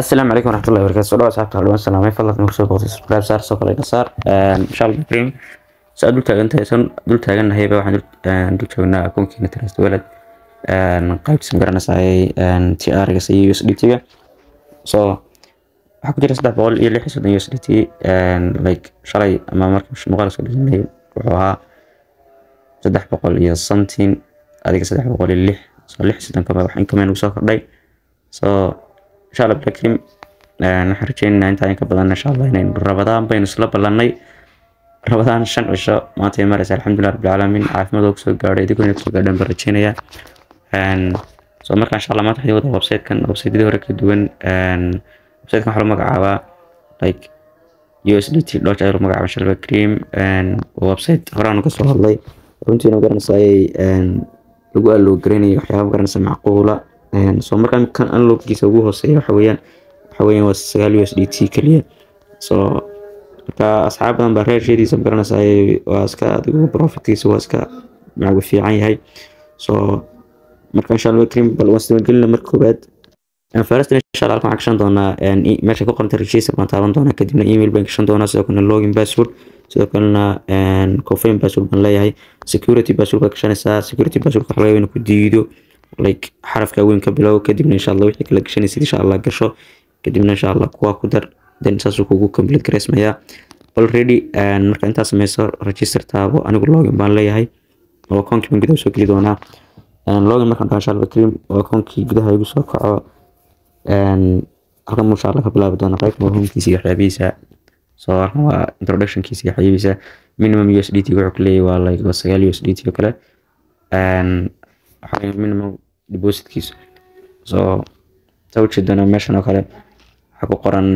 asalaamu calaykum waraxmatullahi wabarakatu soo dhawaad saxabta dhawaan salaamay fadlan nagu soo boqotay subscribe saar soo kale saar insha allah dream saa dul taagantahay san dul taagannahayba waxaan dul joognaa akoonkiina trust wallet. Qaybtiisa magaranaysaay tr-ga iyo usdt-ga so waxaa ku jira saddex boqol iyo lix iyo soddon usdt like shalay ama marka muuqaal soo dhejinay wuxuu ahaa saddex boqol iyo something. Adiga saddex boqol iyo lix so lix iyo soddon kaba wax income nagu soo kordhay so insha allah blackrim waxaan rajeynaynaa intaa inka badan insha allah inaynu rabadaan baynu isla ballanay rabadaan shan cisho maanta ay maraysa alxamdulilah rabbilcaalamiin caafimaad oo ku soo gaadhay idinkoo inaad ku soo gaadhaan baan rajeynayaa so marka insha maanta waxaan wada websitekan hore ka duwan websitekan waxaa lagu magacaabaa like usdt dodge ayaa lagu magacaaba insha allah cream website horaan uga soo hadlay runtiina magaranaysaayay lagu aloogareynaya waxyaaba magaranaysa macquula so markaan kan unlockgiisa ugu hooseeya waxa weeyaan waxa weeyaan waa sagaal u s d t keliya so marka asxaab badan baa reersheediisa ma garanaysaa waa iska adigu profitkiisa waa iska macgu fiican yahay so marka insha allah krim bal waan isdiiwaangelina marka koowaad first insha allah halkan gashan doonaa meesha ku qoranta register baan taaban doonaa kadibna email baan gashan doonaa sidoo kalena login password sidoo kalena confirm password baan leeyahay security password baa gashanaysaa security password waxa laga ku diido like xarafka weyn ka bilow kadibna insha allah wixii kala gashanaysid insha allah gasho kadibna insha allah kuwa ku dar then saasuu kugu complete gareysmayaa already marka intaa sameyso register taabo anigu login baan leeyahay. Oo akoonkii baan gudaha soo geli doonaa. Login markaan dhaho insha allah cream oo akoonkii gudaha igu soo kaco. Halkan insha allah ka bilaabi doona qaybta homekiisa iyo waxyaabihiisa. So halkan waa introductionkiisa iyo waxyaabihiisa. Minimum u s d t wuxuu ku leeyahay waa like sagaal u s d t oo kale minimum depositkiisa so saa ujeedana meeshan oo kale waxaa ku qoran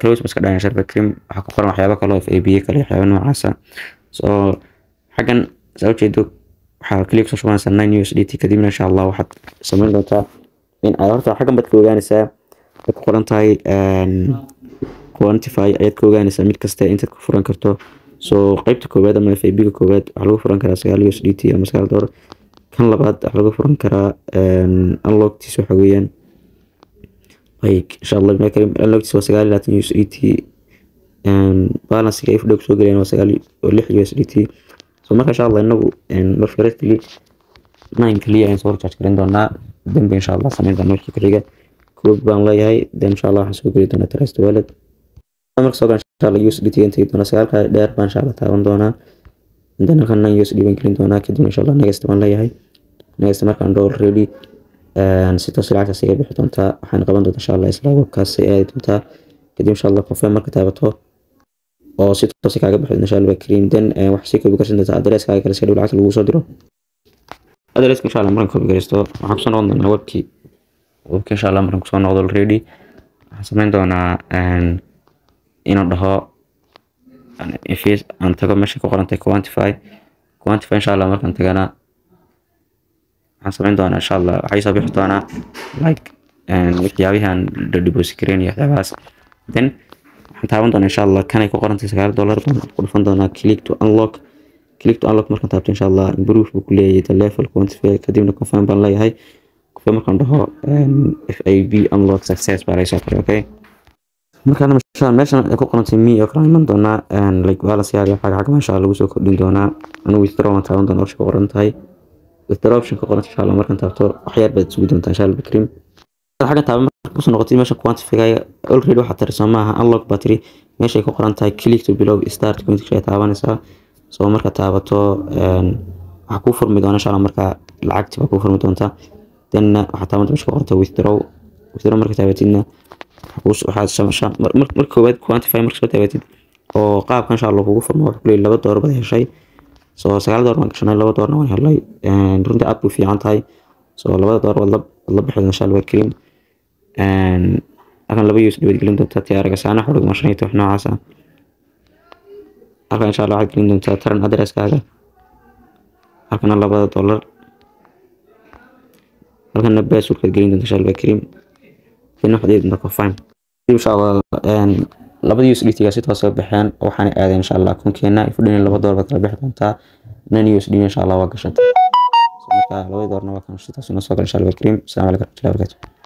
close maska dhahan waxaa ku qoran waxyaaba kale oo f a b kale waxyaaba noocaasa so xaggan saa ujeedo waxaa kaliya ku soo shubanaysaa nine u s d t kadibna insha allah waxaad samayn doontaa in aad horta xaggan baad ka ogaanaysaa ay ku qoran tahay quantify ayaad ka ogaanaysaa mid kasta intaad ku furan karto so qeybta koowaad ama f a b ga koowaad waxaa lagu furan karaa sagaal u s d t ama sagaal doolar kan labaad waxaa lagu furan karaa unlocktiis waxa weeyaan. Like insha allah unlocktiis waa sagaal iyo labaatan t. Balancega if dhow soo gelayaan waa sagaal oo lix u s d t. So marka insha allah inagu marfaradkali nine kaliya ayaan soo recharge garin doonaa. Dambe insha allah samayn doona wixii kaliga. Koog baan leeyahay then insha allah waxaan soo geli doonaa trust wallet marka soo galan insha allah USDT gaan tegi doonaa sagaalka dheer baan insha allah taaban doonaa then halkan nine USD baan gelin doonaa kadib insha allah next baan leeyahay next markaan dhaho already si toos lacagtaas iga bixi doontaa waxaan qaban doontaa insha allah isla webkaas aadi doontaa kadib insha allah confirm marka taabato oo si toos kaaga bixi insha allah cream then waxaa sii koobi karsan doontaa adresskaaga kale si dhow lacagta lagu soo diro adreska insha allah markaan koobi garaysto waxaan ku soo noqon doonaa webkii webkii insha allah markaan noqdo already waxaan samayn doonaa inuu dhaho aan tago meesha ku qorantay quantify. Quantify insha allah markaan tagana waxaan samayn doonaa insha allah waxay soo bixi doonaa like waxyaabihan deposit gareyn iyo waxyaabahaas. Then waxaan taaban doonaa insha allah kanay ku qorantay sagaal dollar baan ku dhufan doonaa click to unlock. Click to unlock markaan taabto insha allah improve buu ku leeyahay the level quantify kadibna confirm baan leeyahay. Confirm markaan dhaho f a b unlock success baa laga soo qoray okay mashaa meeshan ku qorantay mi oo kala iman doonaa like balance yaaga xaga xaga masha lagu soo kordhin doonaa. Anigu withdraw aan taaban doonaa option qoran tahay withdraw option ku qoran insha allah markaan taabto wax yar baad sugi doontaa insha allah bakrim taaban marka ku soo noqotay meesha quantify already waxaa tiri maaha unlock baa tiri. Meeshay ku qoran tahay click to below start community ay taabanaysaa soo marka taabato waxaa kuu furmi doona insha allah marka lacagti baa kuu furmi doontaa then waxaa taabanta meesha ku qoranta withdraw. Withdraw marka taabatidna marka koowaad quantify marka soo taabatid oo qaabka insha allah kugu furmo wuxuu kuleeyahay laba door baad heshay soo sagaal door baan gashanay laba doorna waan helay runtii aad buu fiican tahay. Soo labada door waad la bixi insha allah cream halkan laba us dhawaad gelin doontaa tiyaaraga saana xudhug mashanayta wax noocaas ah. Halkan insha allah waxaad gelin doontaa taran adresskaaga halkana labada dollar. Halkana basurkaad gelin doontaa insha allah cream waxaad eedi doontaa confirm insha allah labadii USDT si toos ah baxeen waxaan aaday insha Allah akoonkeena ifudhin laba doolar baad kala bixi doontaa nan USD insha Allah waa gashatay marka labadii doorna waa kan shitaas soo gala insha allah kariim asalaamu calaykum warahmatullahi wabarakatuh